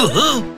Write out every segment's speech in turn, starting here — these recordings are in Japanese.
Uh-huh.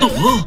어?